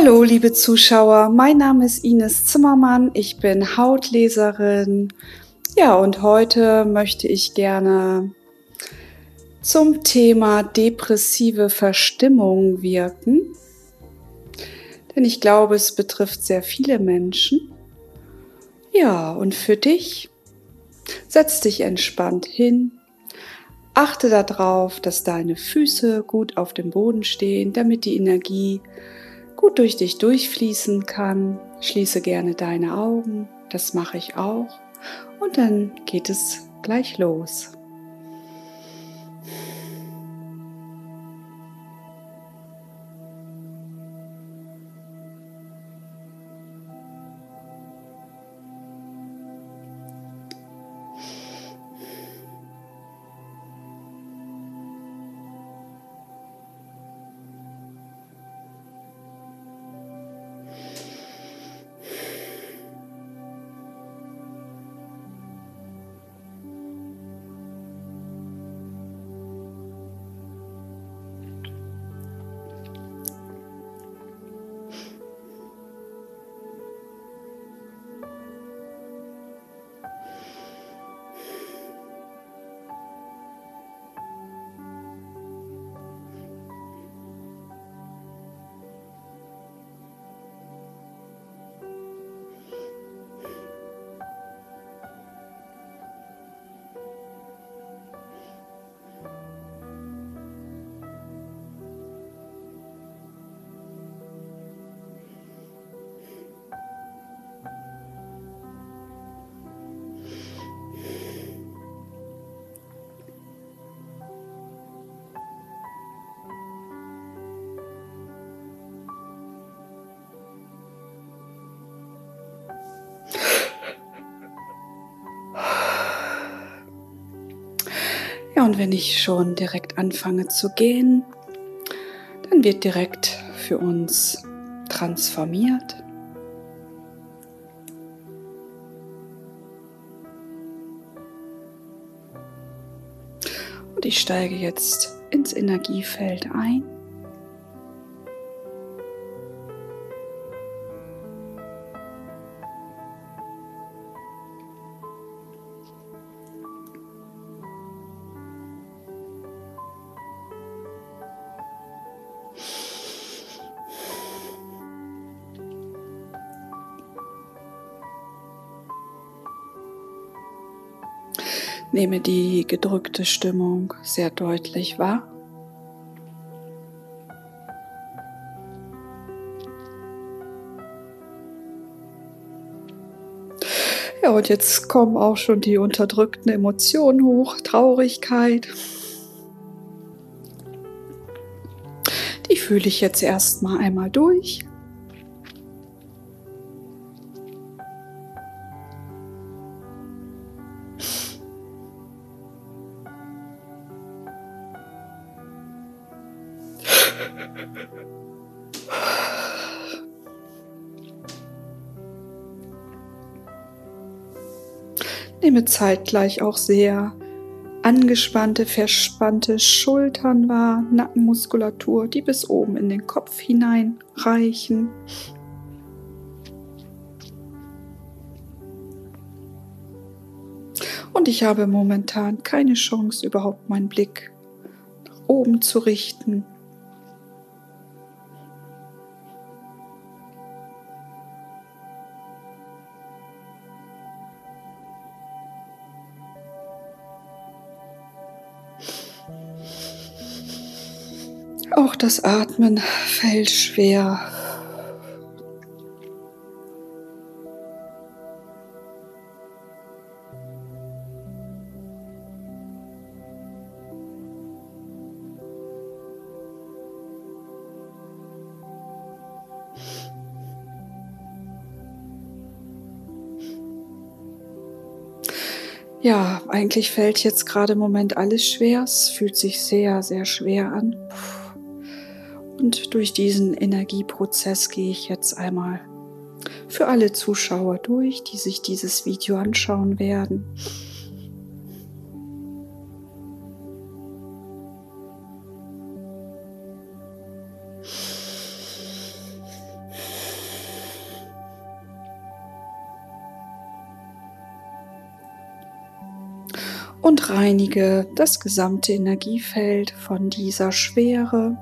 Hallo, liebe Zuschauer, mein Name ist Ines Zimmermann, ich bin Hautleserin. Ja, und heute möchte ich gerne zum Thema depressive Verstimmung wirken. Denn ich glaube, es betrifft sehr viele Menschen. Ja, und für dich, setz dich entspannt hin. Achte darauf, dass deine Füße gut auf dem Boden stehen, damit die Energie gut durch dich durchfließen kann. Schließe gerne deine Augen, das mache ich auch. Und dann geht es gleich los. Und wenn ich schon direkt anfange zu gehen, dann wird direkt für uns transformiert. Und ich steige jetzt ins Energiefeld ein. Nehme die gedrückte Stimmung sehr deutlich wahr. Ja, und jetzt kommen auch schon die unterdrückten Emotionen hoch, Traurigkeit. Die fühle ich jetzt erstmal einmal durch. Nehme zeitgleich auch sehr angespannte, verspannte Schultern wahr, Nackenmuskulatur, die bis oben in den Kopf hineinreichen. Und ich habe momentan keine Chance, überhaupt meinen Blick nach oben zu richten. Auch das Atmen fällt schwer. Ja, eigentlich fällt jetzt gerade im Moment alles schwer. Es fühlt sich sehr, sehr schwer an. Und durch diesen Energieprozess gehe ich jetzt einmal für alle Zuschauer durch, die sich dieses Video anschauen werden. Und reinige das gesamte Energiefeld von dieser Schwere.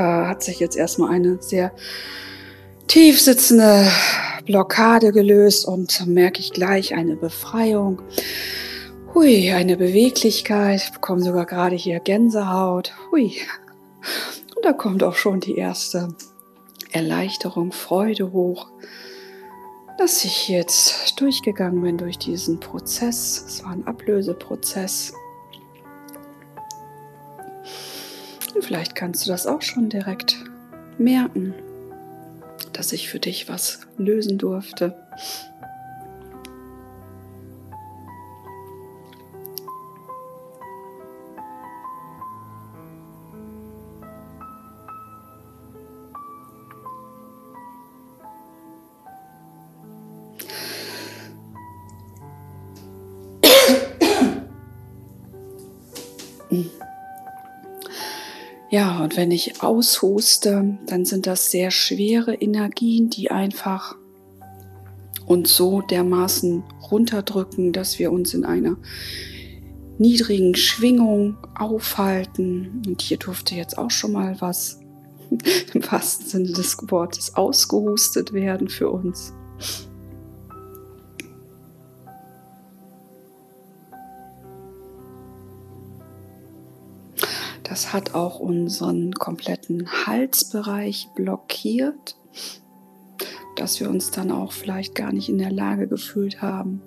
Da hat sich jetzt erstmal eine sehr tief sitzende Blockade gelöst und merke ich gleich eine Befreiung. Hui, eine Beweglichkeit. Ich bekomme sogar gerade hier Gänsehaut. Hui. Und da kommt auch schon die erste Erleichterung, Freude hoch, dass ich jetzt durchgegangen bin durch diesen Prozess. Es war ein Ablöseprozess. Und vielleicht kannst du das auch schon direkt merken, dass ich für dich was lösen durfte. Ja, und wenn ich aushuste, dann sind das sehr schwere Energien, die einfach uns so dermaßen runterdrücken, dass wir uns in einer niedrigen Schwingung aufhalten. Und hier durfte jetzt auch schon mal was im wahrsten Sinne des Wortes ausgehustet werden für uns. Das hat auch unseren kompletten Halsbereich blockiert, dass wir uns dann auch vielleicht gar nicht in der Lage gefühlt haben,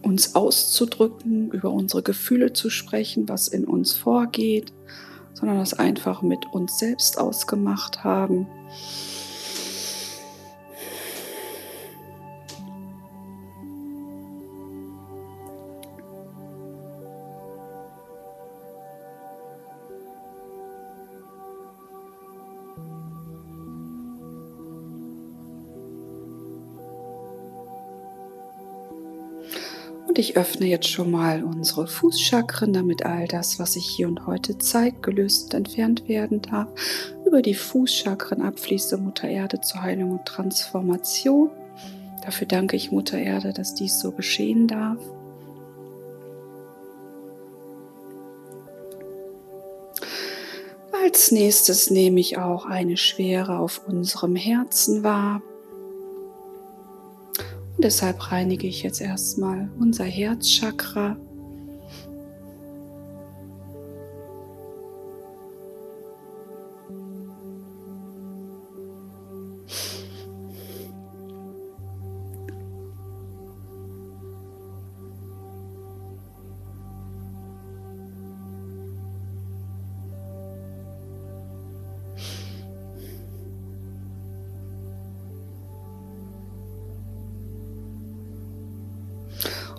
uns auszudrücken, über unsere Gefühle zu sprechen, was in uns vorgeht, sondern das einfach mit uns selbst ausgemacht haben. Und ich öffne jetzt schon mal unsere Fußchakren, damit all das, was sich hier und heute zeigt, gelöst und entfernt werden darf. Über die Fußchakren abfließt Mutter Erde zur Heilung und Transformation. Dafür danke ich Mutter Erde, dass dies so geschehen darf. Als nächstes nehme ich auch eine Schwere auf unserem Herzen wahr. Und deshalb reinige ich jetzt erstmal unser Herzchakra.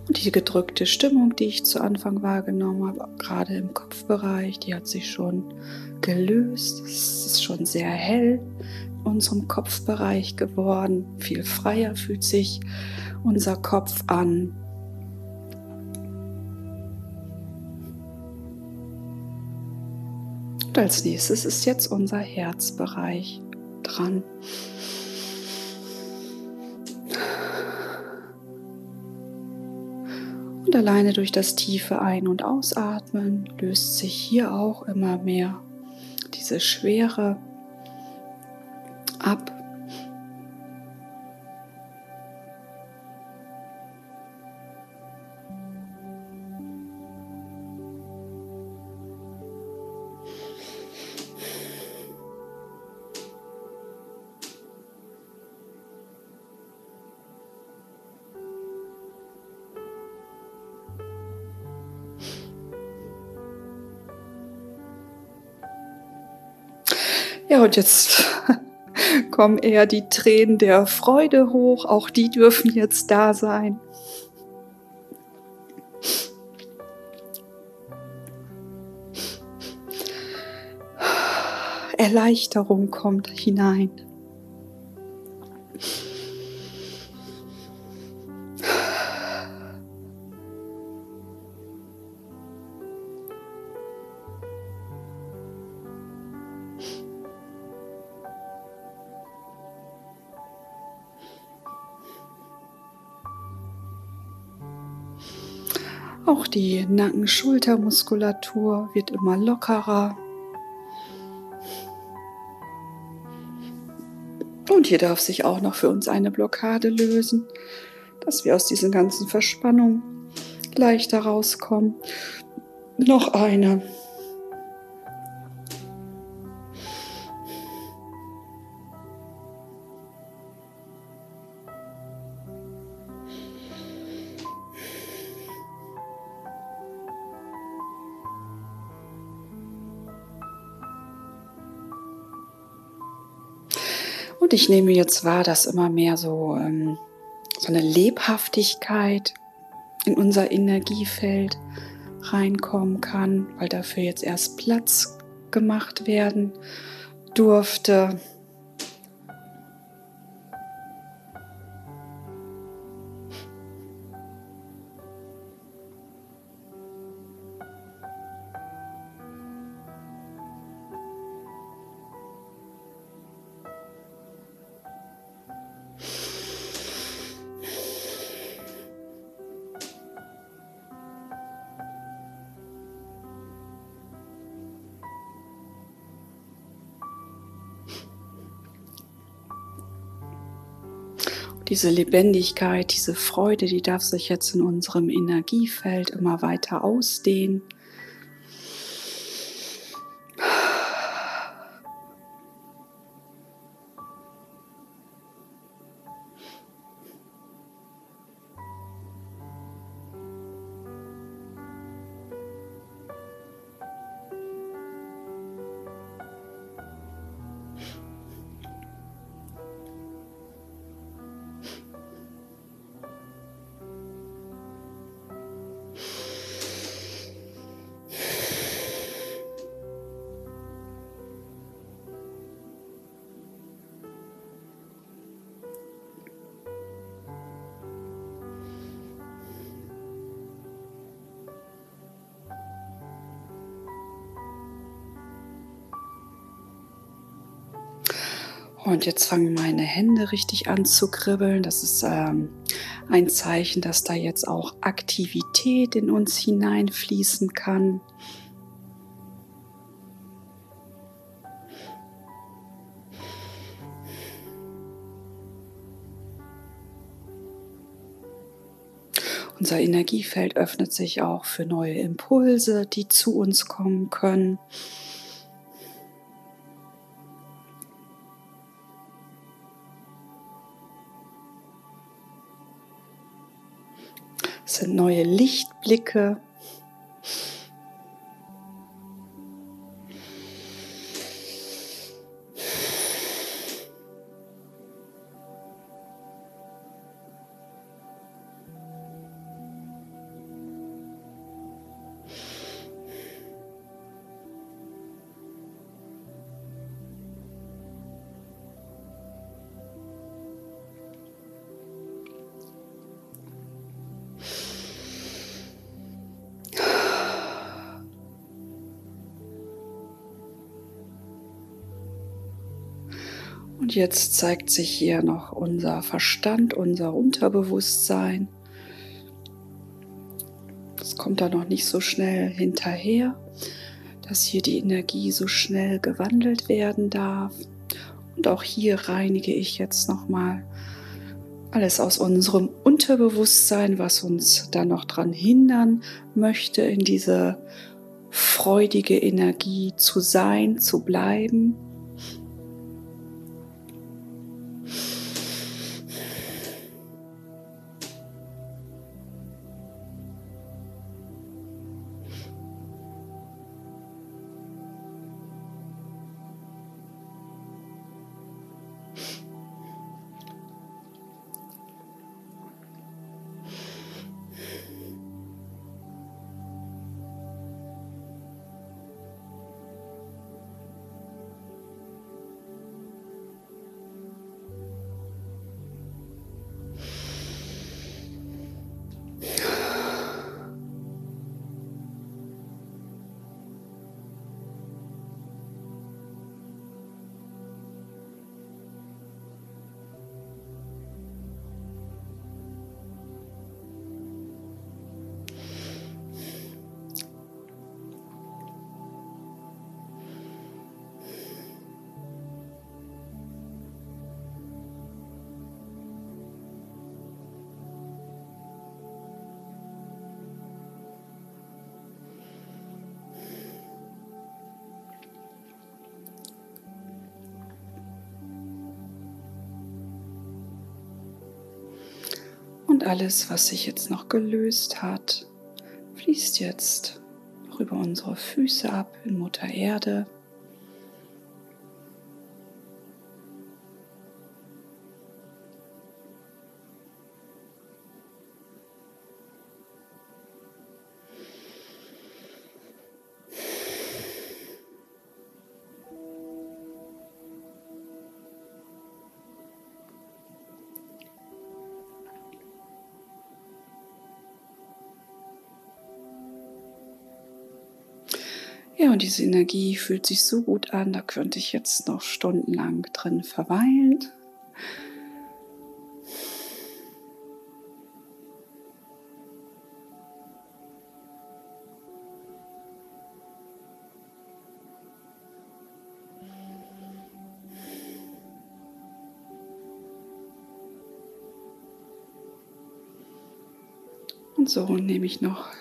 Und die gedrückte Stimmung, die ich zu Anfang wahrgenommen habe, gerade im Kopfbereich, die hat sich schon gelöst. Es ist schon sehr hell in unserem Kopfbereich geworden. Viel freier fühlt sich unser Kopf an. Und als nächstes ist jetzt unser Herzbereich dran. Und alleine durch das tiefe Ein- und Ausatmen löst sich hier auch immer mehr diese Schwere ab. Und jetzt kommen eher die Tränen der Freude hoch. Auch die dürfen jetzt da sein. Erleichterung kommt hinein. Auch die Nacken-Schultermuskulatur wird immer lockerer. Und hier darf sich auch noch für uns eine Blockade lösen, dass wir aus diesen ganzen Verspannungen leichter rauskommen. Noch eine. Und ich nehme jetzt wahr, dass immer mehr so, ähm, so eine Lebhaftigkeit in unser Energiefeld reinkommen kann, weil dafür jetzt erst Platz gemacht werden durfte. Diese Lebendigkeit, diese Freude, die darf sich jetzt in unserem Energiefeld immer weiter ausdehnen. Und jetzt fangen meine Hände richtig an zu kribbeln. Das ist ähm, ein Zeichen, dass da jetzt auch Aktivität in uns hineinfließen kann. Unser Energiefeld öffnet sich auch für neue Impulse, die zu uns kommen können. Es sind neue Lichtblicke. Und jetzt zeigt sich hier noch unser Verstand, unser Unterbewusstsein. Das kommt da noch nicht so schnell hinterher, dass hier die Energie so schnell gewandelt werden darf. Und auch hier reinige ich jetzt nochmal alles aus unserem Unterbewusstsein, was uns da noch dran hindern möchte, in diese freudige Energie zu sein, zu bleiben. Und alles, was sich jetzt noch gelöst hat, fließt jetzt über unsere Füße ab in Mutter Erde. Und diese Energie fühlt sich so gut an, da könnte ich jetzt noch stundenlang drin verweilen. Und so nehme ich noch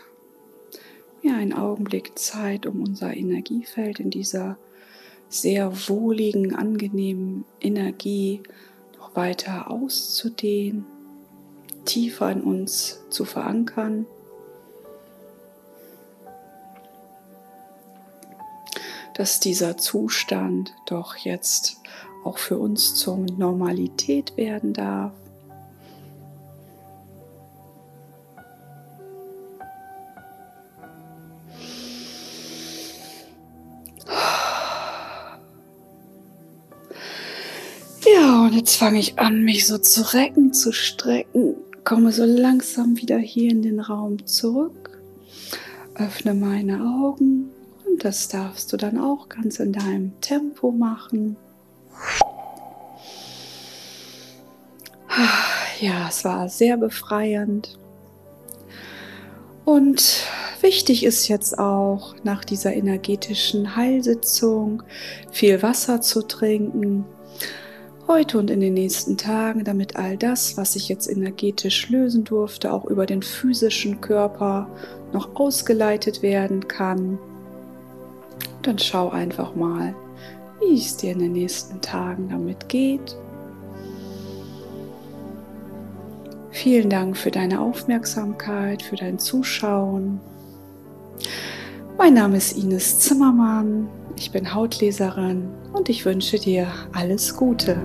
einen Augenblick Zeit, um unser Energiefeld in dieser sehr wohligen, angenehmen Energie noch weiter auszudehnen, tiefer in uns zu verankern. Dass dieser Zustand doch jetzt auch für uns zur Normalität werden darf. Jetzt fange ich an, mich so zu recken, zu strecken, komme so langsam wieder hier in den Raum zurück, öffne meine Augen und das darfst du dann auch ganz in deinem Tempo machen. Ja, es war sehr befreiend. Und wichtig ist jetzt auch nach dieser energetischen Heilsitzung viel Wasser zu trinken heute und in den nächsten Tagen, damit all das, was sich jetzt energetisch lösen durfte, auch über den physischen Körper noch ausgeleitet werden kann. Dann schau einfach mal, wie es dir in den nächsten Tagen damit geht. Vielen Dank für deine Aufmerksamkeit, für dein Zuschauen. Mein Name ist Ines Zimmermann. Ich bin Hautleserin und ich wünsche dir alles Gute.